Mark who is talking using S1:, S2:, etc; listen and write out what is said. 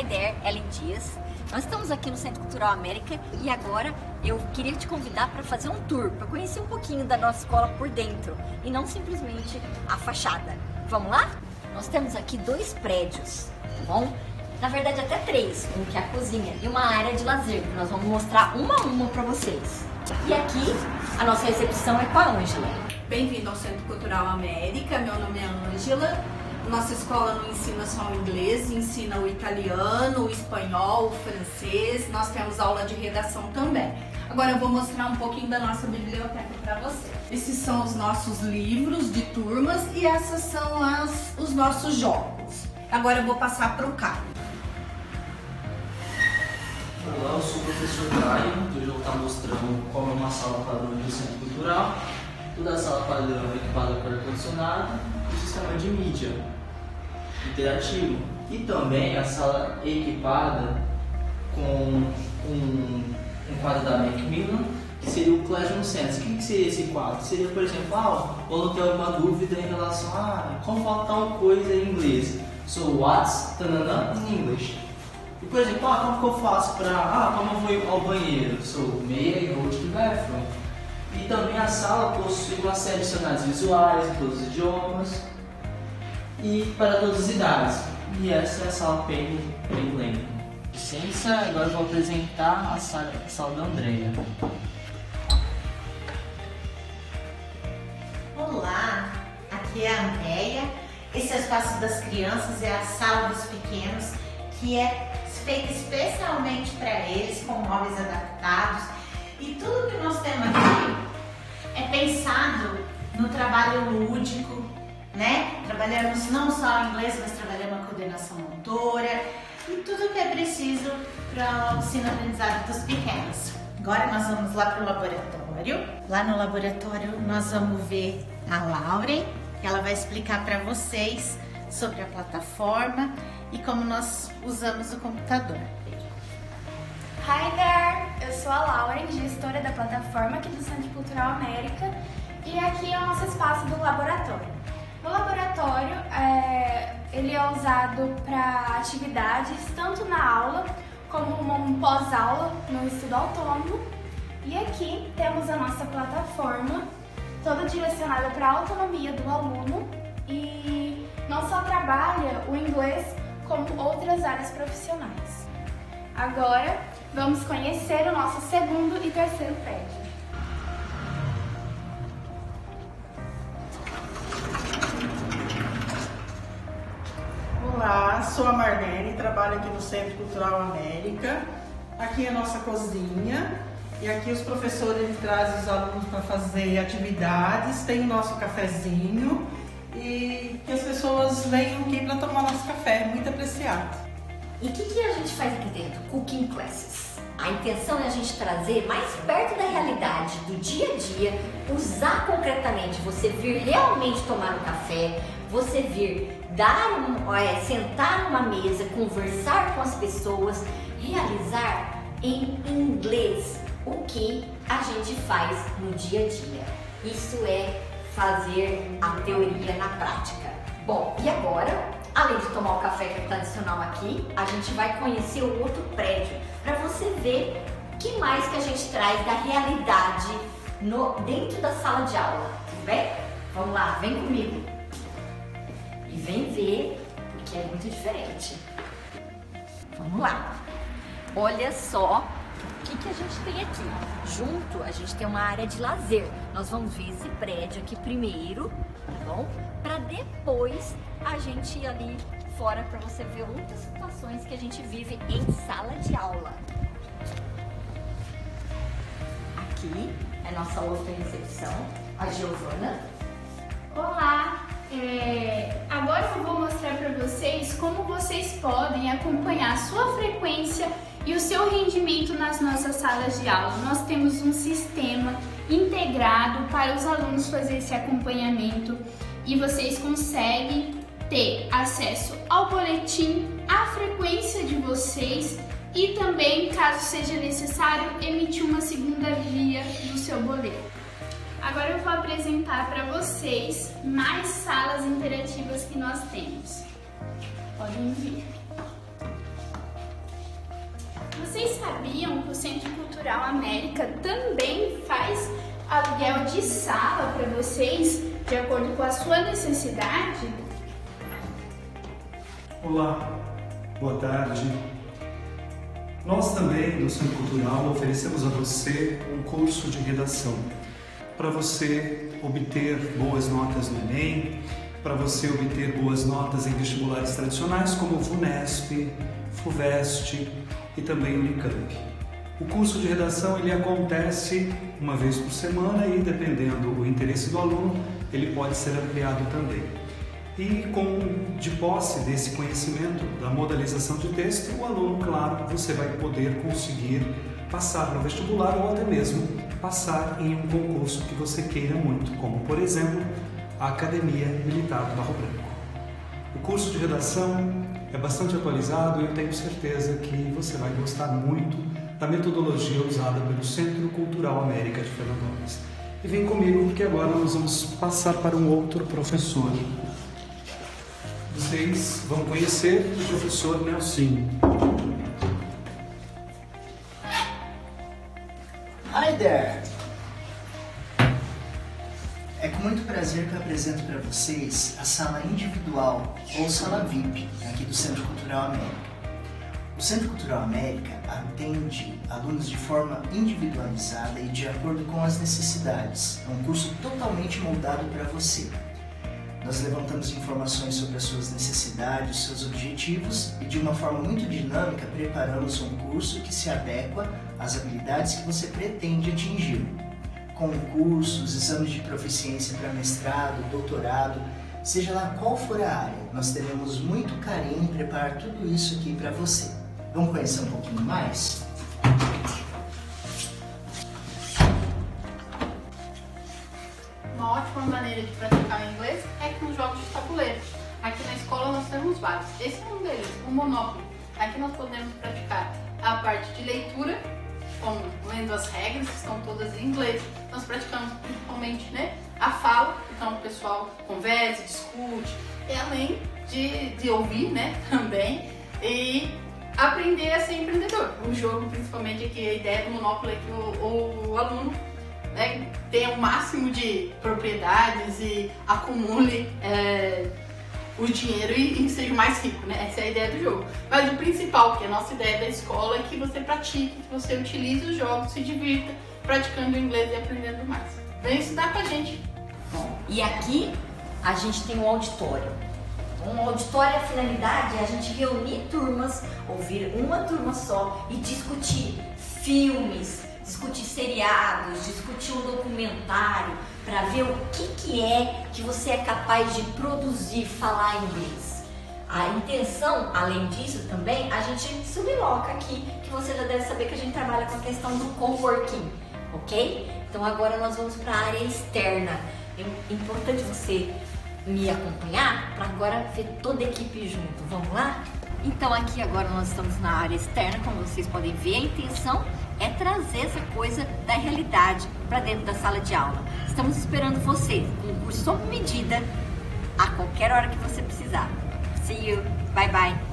S1: Hi there, Ellen Dias. Nós estamos aqui no Centro Cultural América e agora eu queria te convidar para fazer um tour, para conhecer um pouquinho da nossa escola por dentro e não simplesmente a fachada. Vamos lá? Nós temos aqui dois prédios, tá bom? Na verdade até três, um que é a cozinha e uma área de lazer, nós vamos mostrar uma a uma para vocês. E aqui a nossa recepção é com a Ângela.
S2: Bem-vindo ao Centro Cultural América, meu nome é Ângela. Nossa escola não ensina só o inglês, ensina o italiano, o espanhol, o francês. Nós temos aula de redação também. Agora eu vou mostrar um pouquinho da nossa biblioteca para vocês. Esses são os nossos livros de turmas e essas são as, os nossos jogos. Agora eu vou passar para o Caio.
S3: Olá, eu sou o professor Caio. Hoje eu estar mostrando como é uma sala padrão do Centro Cultural. Toda a sala padrão é equipada com ar-condicionado e sistema de mídia interativo. E também a sala equipada com um, um quadro da Macmillan, que seria o Classroom Sense. O que, que seria esse quadro? Seria, por exemplo, ah, o aluno tem alguma dúvida em relação a como falar tal coisa em inglês. So, what's tanana in English? E, por exemplo, ah, como que eu faço para. Ah, como eu vou ao banheiro? So, may I go to the bathroom? E também a sala possui uma série de cenários visuais todos os idiomas e para todas as idades. E essa é a sala Penny Lane. Licença, agora vou apresentar a sala, a sala da Andrea.
S4: Olá, aqui é a Andrea. Esse é o espaço das crianças, é a sala dos pequenos, que é feita especialmente para eles, com móveis adaptados. E tudo que nós temos aqui é pensado no trabalho lúdico, né? Trabalhamos não só inglês, mas trabalhamos a coordenação motora e tudo que é preciso para o ensino-aprendizado dos pequenos. Agora nós vamos lá para o laboratório. Lá no laboratório nós vamos ver a Lauren, que ela vai explicar para vocês sobre a plataforma e como nós usamos o computador.
S5: Hi there! Eu sou a Lauren, gestora da plataforma aqui do Centro Cultural América e aqui é o nosso espaço do laboratório. No laboratório, é, ele é usado para atividades tanto na aula como um pós-aula no estudo autônomo. E aqui temos a nossa plataforma, toda direcionada para a autonomia do aluno e não só trabalha o inglês como outras áreas profissionais. Agora, vamos conhecer o nosso segundo e terceiro prédio.
S6: Sou a Marlene, trabalho aqui no Centro Cultural América. Aqui é a nossa cozinha e aqui os professores trazem os alunos para fazer atividades. Tem o nosso cafezinho e que as pessoas venham aqui para tomar nosso café, muito apreciado.
S1: E o que, que a gente faz aqui dentro? Cooking Classes. A intenção é a gente trazer mais perto da realidade, do dia a dia, usar concretamente, você vir realmente tomar um café, você vir dar um, é, sentar numa mesa, conversar com as pessoas, realizar em inglês o que a gente faz no dia a dia. Isso é fazer a teoria na prática. Bom, e agora, além de tomar o café que é tradicional aqui, a gente vai conhecer o outro prédio para você ver o que mais que a gente traz da realidade no, dentro da sala de aula, tudo bem? Vamos lá, vem comigo. E vem ver, porque é muito diferente. Vamos lá. Olha só o que, que a gente tem aqui? Junto, a gente tem uma área de lazer. Nós vamos ver esse prédio aqui primeiro, tá bom? Para depois a gente ir ali fora para você ver outras situações que a gente vive em sala de aula. Aqui é nossa outra recepção, a Giovana.
S5: Olá! Vocês podem acompanhar a sua frequência e o seu rendimento nas nossas salas de aula. Nós temos um sistema integrado para os alunos fazer esse acompanhamento e vocês conseguem ter acesso ao boletim, à frequência de vocês e também, caso seja necessário, emitir uma segunda via do seu boleto. Agora eu vou apresentar para vocês mais salas interativas que nós temos. Podem vir. sabiam que o Centro Cultural América também faz aluguel de sala para vocês, de acordo com a sua necessidade?
S7: Olá, boa tarde. Nós também, no Centro Cultural, oferecemos a você um curso de redação para você obter boas notas no Enem, para você obter boas notas em vestibulares tradicionais como VUNESP, FUVEST e também Unicamp. O curso de redação ele acontece uma vez por semana e, dependendo do interesse do aluno, ele pode ser ampliado também. E com de posse desse conhecimento da modalização de texto, o aluno, claro, você vai poder conseguir passar no vestibular ou até mesmo passar em um concurso que você queira muito, como por exemplo a Academia Militar do Barro Branco. O curso de redação é bastante atualizado e eu tenho certeza que você vai gostar muito da metodologia usada pelo Centro Cultural América de Fernandópolis. E vem comigo porque agora nós vamos passar para um outro professor. Vocês vão conhecer o professor Nelson.
S8: Hi there! É com muito prazer que eu apresento para vocês a sala individual ou sala VIP aqui do Centro Cultural América. O Centro Cultural América atende alunos de forma individualizada e de acordo com as necessidades. É um curso totalmente moldado para você. Nós levantamos informações sobre as suas necessidades, seus objetivos e de uma forma muito dinâmica preparamos um curso que se adequa às habilidades que você pretende atingir. Concursos, exames de proficiência para mestrado, doutorado, seja lá qual for a área, nós teremos muito carinho em preparar tudo isso aqui para você. Vamos conhecer um pouquinho mais?
S2: Uma ótima maneira de praticar o inglês é com jogos de tabuleiro. Aqui na escola nós temos vários. Esse é um deles, o Monopoly. Aqui nós podemos praticar a parte de leitura, como lendo as regras, que estão todas em inglês. Nós praticamos principalmente né, a fala, então o pessoal conversa, discute, e além de, de ouvir né, também. E aprender a ser empreendedor. O jogo, principalmente, aqui, a ideia do Monopoly é que o, o aluno né, tenha o máximo de propriedades e acumule é, o dinheiro e, e, seja mais rico, né? Essa é a ideia do jogo. Mas o principal, que é a nossa ideia da escola, é que você pratique, que você utilize os jogos, se divirta praticando inglês e aprendendo mais. Vem estudar com a gente.
S1: Bom, e aqui a gente tem um auditório. Um auditório, a finalidade é a gente reunir turmas, ouvir uma turma só e discutir filmes, discutir seriados, discutir um documentário, para ver o que, que é que você é capaz de produzir, falar inglês. A intenção, além disso, também, a gente subloca aqui, que você já deve saber que a gente trabalha com a questão do coworking, ok? Então agora nós vamos para a área externa. É importante você me acompanhar para agora ver toda a equipe junto. Vamos lá? Então aqui agora nós estamos na área externa, como vocês podem ver, a intenção é trazer essa coisa da realidade para dentro da sala de aula. Estamos esperando você com um curso sob medida a qualquer hora que você precisar. See you. Bye bye.